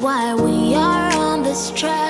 Why we are on this track.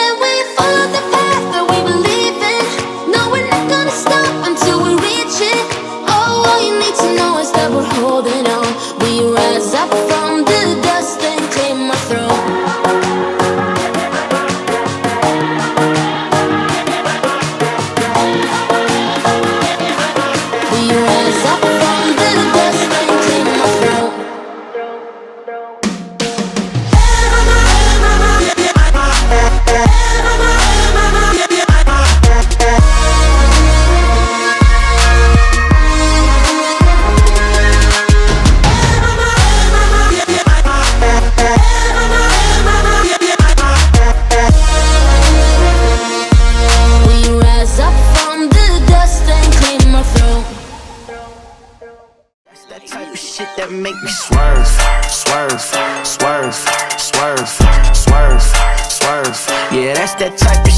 shit that make me swerve, swerve, swerve, swerve, swerve, swerve. Yeah, that's that type